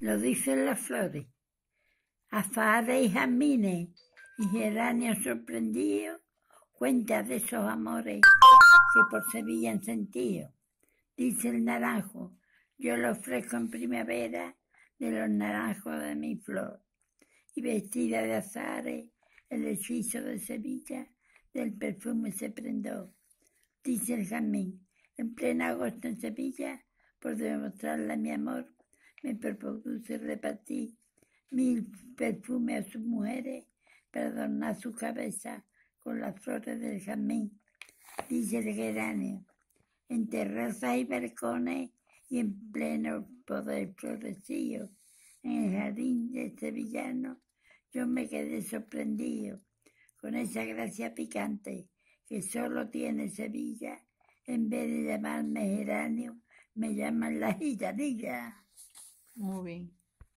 lo dicen las flores. Afares y jazmines y geranios sorprendidos, cuenta de esos amores que por Sevilla han sentido. Dice el naranjo, yo lo ofrezco en primavera de los naranjos de mi flor. Y vestida de azares, el hechizo de Sevilla, del perfume se prendó. Dice el jamín, en pleno agosto en Sevilla, por demostrarle mi amor, me propuse repartir mil perfumes a sus mujeres para adornar su cabeza con las flores del jazmín, dice el geranio. En terrazas y balcones y en pleno poder florecido, en el jardín de Sevillano, yo me quedé sorprendido con esa gracia picante que solo tiene Sevilla. En vez de llamarme geranio, me llaman la gitanilla. Muy bien.